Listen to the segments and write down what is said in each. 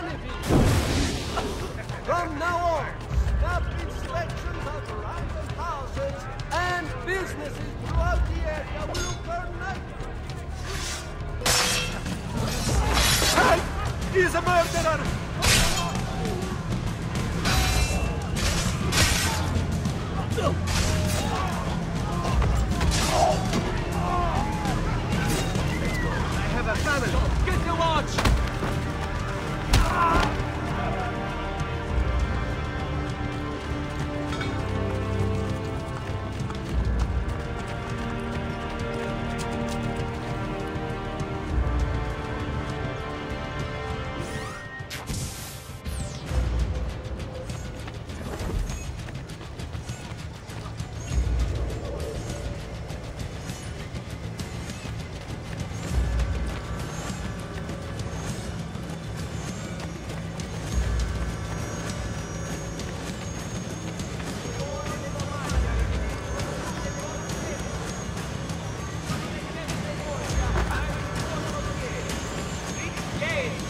benefit. From now on, snap inspections of random houses and businesses throughout the area will occur nightly. Hey! He's a murderer!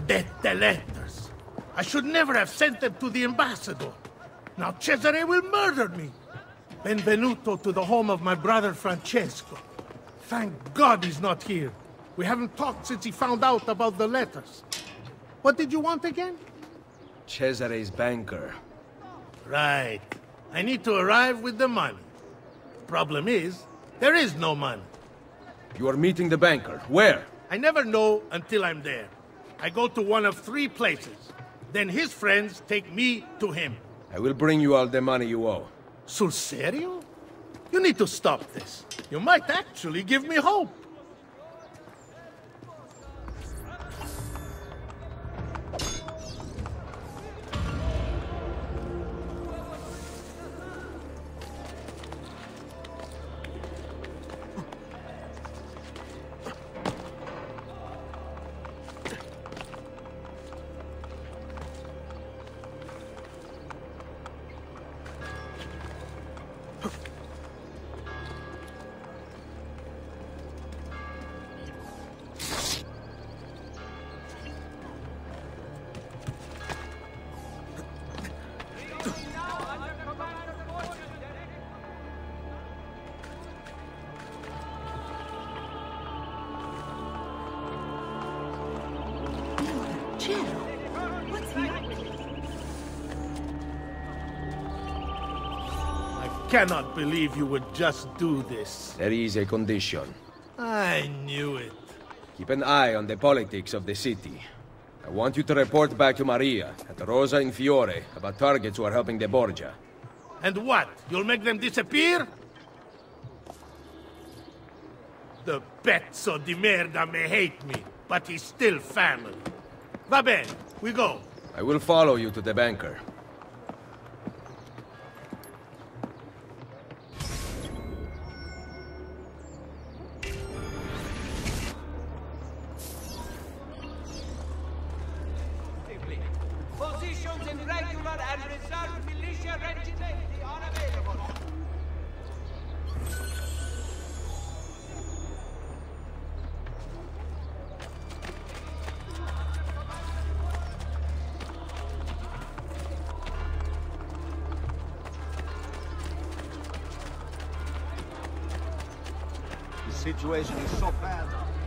Maledette letters. I should never have sent them to the ambassador. Now Cesare will murder me. Benvenuto to the home of my brother Francesco. Thank God he's not here. We haven't talked since he found out about the letters. What did you want again? Cesare's banker. Right. I need to arrive with the money. Problem is, there is no money. You are meeting the banker. Where? I never know until I'm there. I go to one of three places. Then his friends take me to him. I will bring you all the money you owe. Sul serio? You need to stop this. You might actually give me hope. Cannot believe you would just do this. There is a condition. I knew it. Keep an eye on the politics of the city. I want you to report back to Maria at Rosa in Fiore about targets who are helping the Borgia. And what? You'll make them disappear? The pezzo di merda may hate me, but he's still family. Va bene, we go. I will follow you to the banker. Situation is so bad.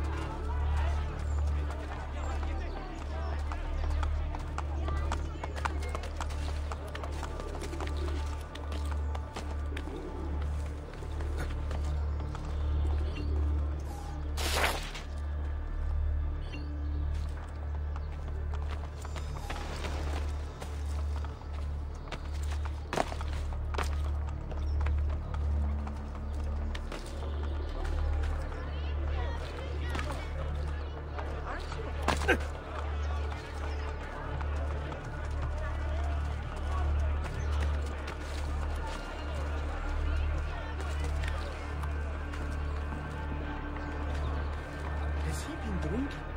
Has he been drinking?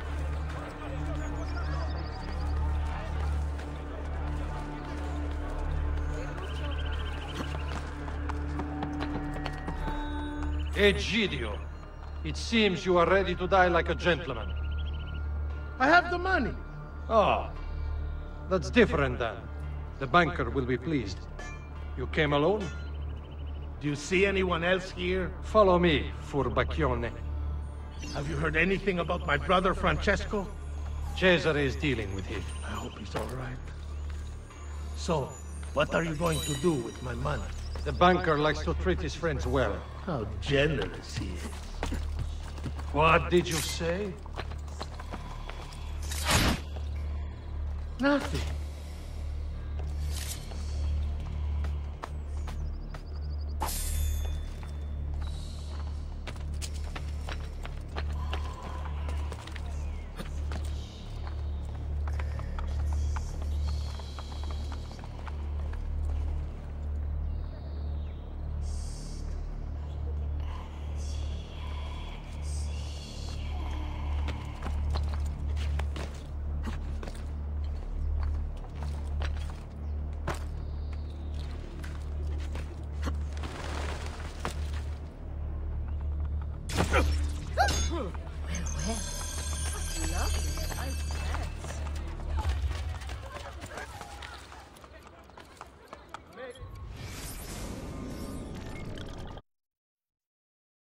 Egidio, it seems you are ready to die like a gentleman. I have the money. Oh, that's different then. The banker will be pleased. You came alone? Do you see anyone else here? Follow me, Furbacchione. Have you heard anything about my brother Francesco? Cesare is dealing with him. I hope he's all right. So, what are you going to do with my money? The banker likes to treat his friends well. How generous he is. What did you say? Nothing. Lovely. I